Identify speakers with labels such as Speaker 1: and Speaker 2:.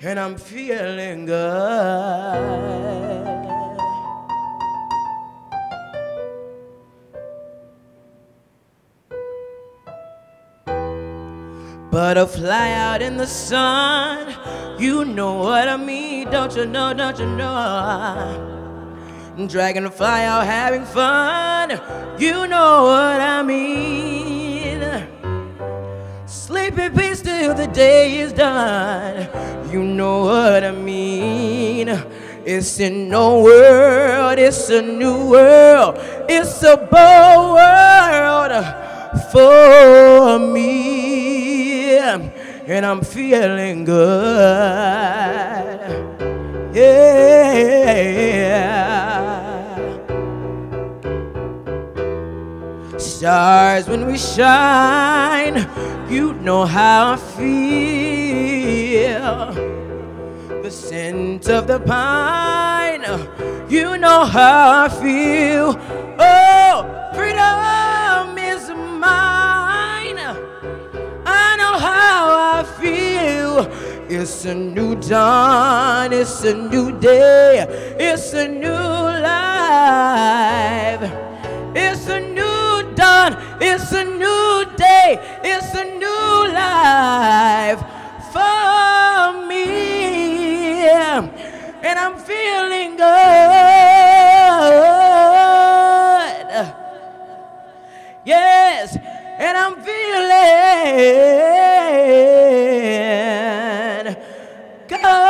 Speaker 1: And I'm feeling good. Butterfly out in the sun, you know what I mean, don't you know, don't you know? Dragonfly out having fun, you know what I Peace till the day is done, you know what I mean. It's a new world, it's a new world, it's a bold world for me, and I'm feeling good. Yeah. Stars when we shine, you know how I feel. The scent of the pine, you know how I feel. Oh, freedom is mine. I know how I feel. It's a new dawn, it's a new day, it's a new life. It's a new life for me. And I'm feeling good. Yes, and I'm feeling good.